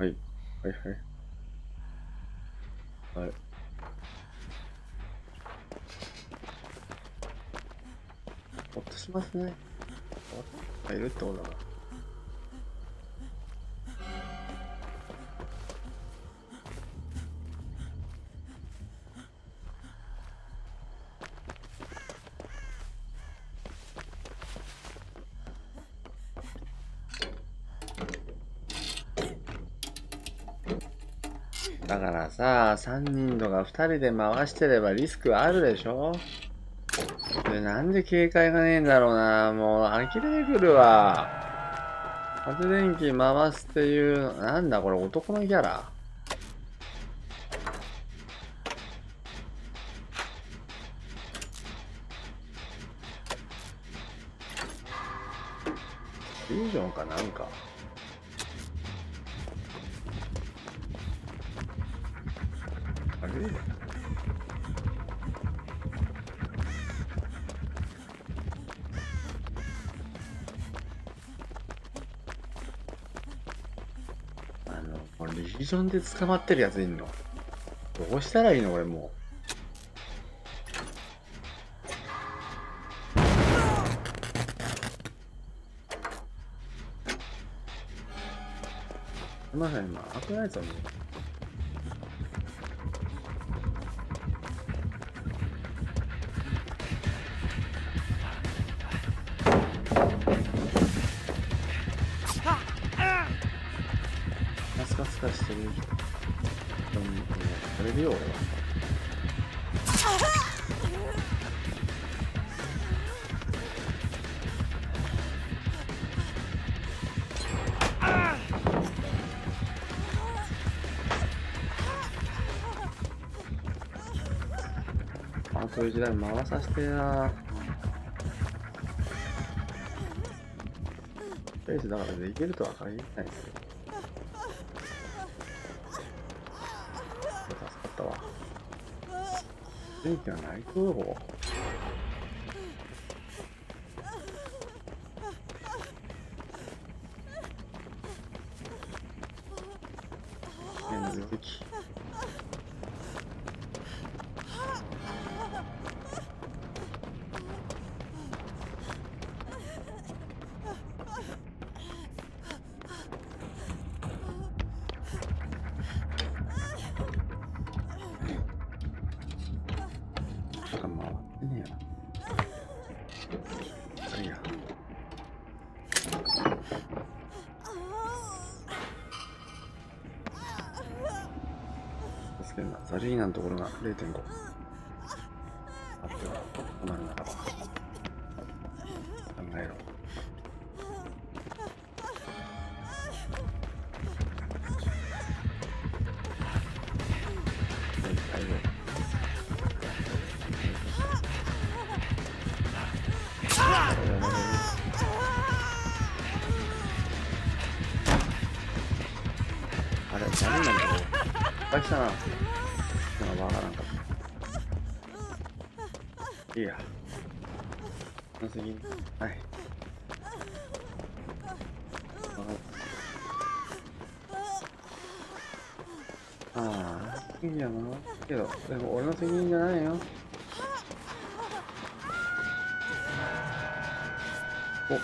はい。はいはい。はい。ほっとしますね。あいるってことだな。だからさ、3人とか2人で回してればリスクあるでしょ？で、なんで警戒がねえんだろうな。もう呆れてくるわ。発電機回すっていう、なんだこれ男のキャラ？フュージョンかなんか？あの、これリージョンで捕まってるやついんの？どうしたらいいの俺もう？すいません、今、悪ないやつはも。カスカしてる人。うん、それでよ、俺は。あ、そういう時代回させてえな。ペースだからできるとは限らないですよ。電気がないとここ。ねえや。いや。助けんな。ザリーナのところが0.5。何なんだろう。失敗したな。今わからんかった。いいや。の次。はい。ああ、いいんじゃな。けど、でも俺の責任じゃないよ。お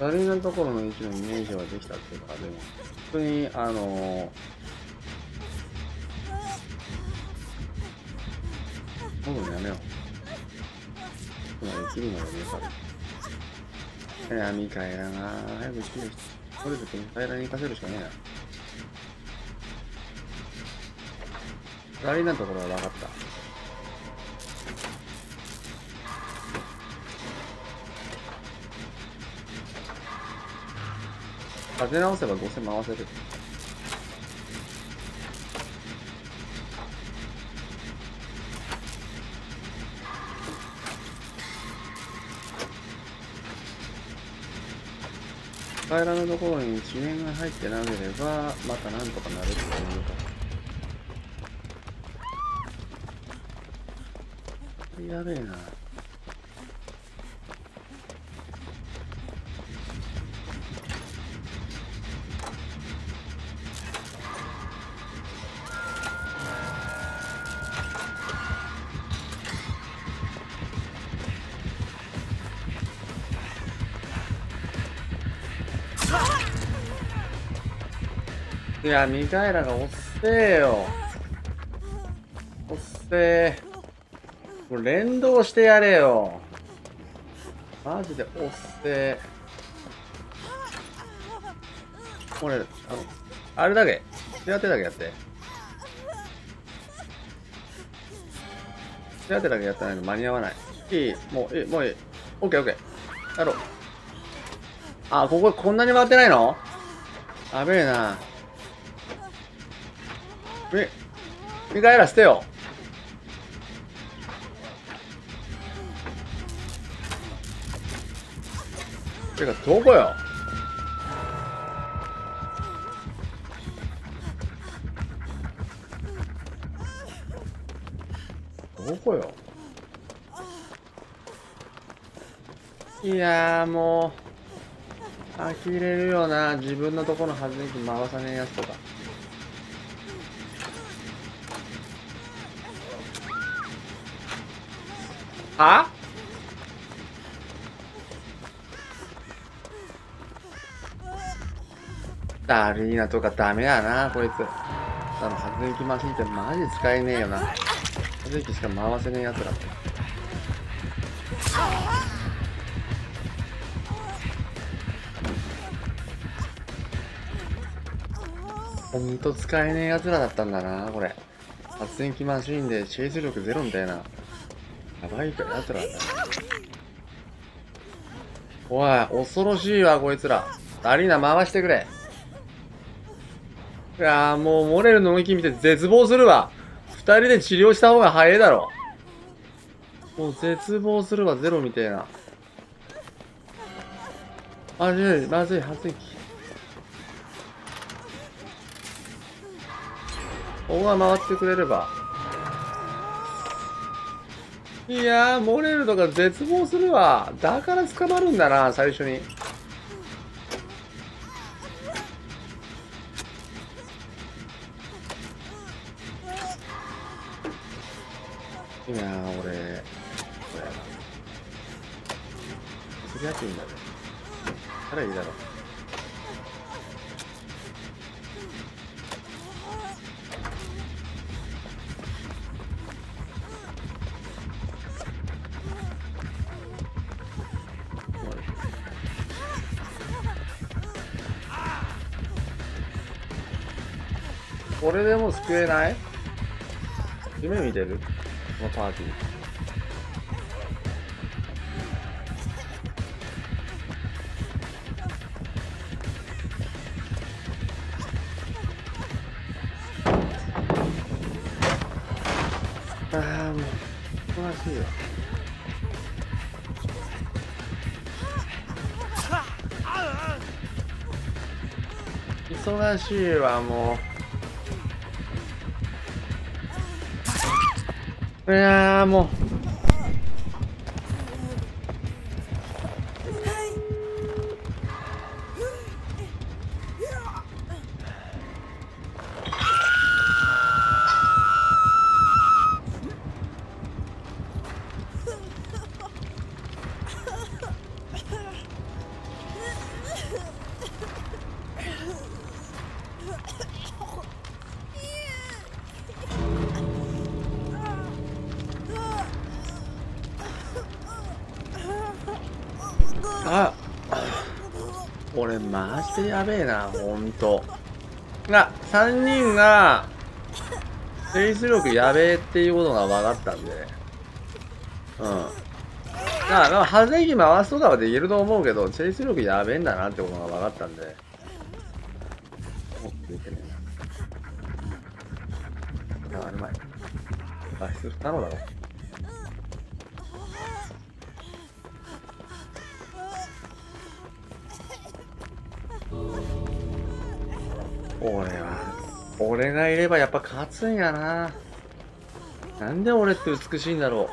ダリーのところの位置のイメージはできたっていうか、でも、普通に、あのー、もうやめよう。今できるのがねえから。いや、ミカエラが、早く来てる人。これでミカエラに行かせるしかねえな。ダリーナのところは分かった？立て直せばどうせ回せる。平らのところに地面が入ってなければ、またなんとかなるっていうか。りやべえな。いや、ミカエラがおっせえよ。おっせえ。これ連動してやれよ。マジでおっせえ。これ、あの、あれだけ。手当てだけやって。手当てだけやったら間に合わない。いいもう、いいもういい。オッケーオッケー。やろう。あ、こここんなに回ってないの？やべえな。み、ミカエラ捨てよ。てか、どこよどこよいやもう、呆れるよな。自分のとこの発電機回さねえやつとか。は？ダリーナとかダメやな、こいつ。あの、発電機マシンってマジ使えねえよな。発電機しか回せねえやつらって。ほんと使えねえやつらだったんだな、これ。発電機マシンでチェイス力ゼロみたいな。やばいからやつらだ。おい、恐ろしいわ、こいつら。ダリーナ回してくれ。いやーもう、モレルの動き見て絶望するわ。二人で治療した方が早いだろ。もう絶望するわ、ゼロみたいな。まずい、まずい、発電機。ここが回ってくれれば。いやー、モレルとか絶望するわ。だから捕まるんだな、最初に。いやー、俺、これ、釣り合っていいんだね。たらいいだろう。これでもう救えない？夢見てる？このパーティー。ああ、もう、忙しいよ。忙しいわ、もう。うわもう。俺マジでやべえなほんと。が3人がフェイス力やべえっていうことが分かったんでうん。だから外れ機回すとかはできると思うけどチェイス力やべえんだなってことが分かったんで。おっいけねえなあうまい。脱出不可能だろ。俺は、俺がいればやっぱ勝つんやな。なんで俺って美しいんだろ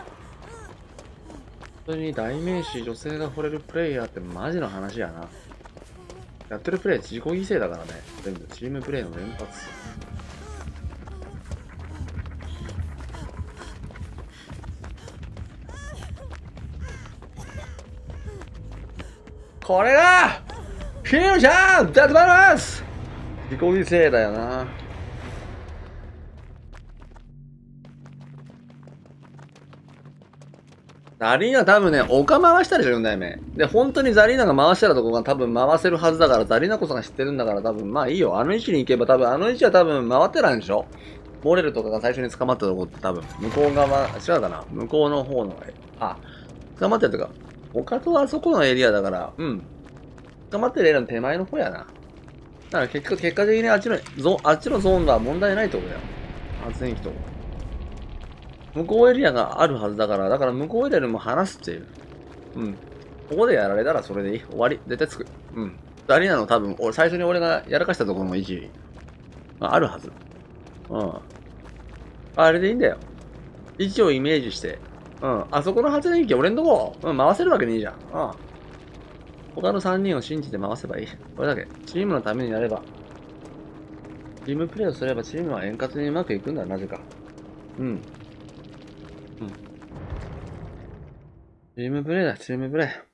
当に代名詞女性が惚れるプレイヤーってマジの話やな。やってるプレイ自己犠牲だからね。全部チームプレイの連発。これがフィニシャーダッドバランス自己犠牲だよな。ザリーナ多分ね、丘回したでしょ、4代目。で、本当にザリーナが回したらとこが多分回せるはずだから、ザリーナこそが知ってるんだから多分、まあいいよ。あの位置に行けば多分、あの位置は多分回ってないんでしょモレルとかが最初に捕まったとこって多分、向こう側、違うかな向こうの方の、あ、捕まってるとか、丘とあそこのエリアだから、うん。捕まってるエリアの手前の方やな。だから結果、結果的にあっちの、ゾあっちのゾーンは問題ないと思うよ。発電機と。向こうエリアがあるはずだから、だから向こうエリアでも話すっていう。うん。ここでやられたらそれでいい。終わり。絶対つく。うん。ダリナの多分、俺、最初に俺がやらかしたところの位置があるはず。うん。あれでいいんだよ。位置をイメージして。うん。あそこの発電機俺んとこ、うん、回せるわけねえじゃん。うん。他の3人を信じて回せばいい。これだけ。チームのためにやれば。チームプレーをすればチームは円滑にうまくいくんだ、なぜか。うん。うん。チームプレイだ、チームプレイ。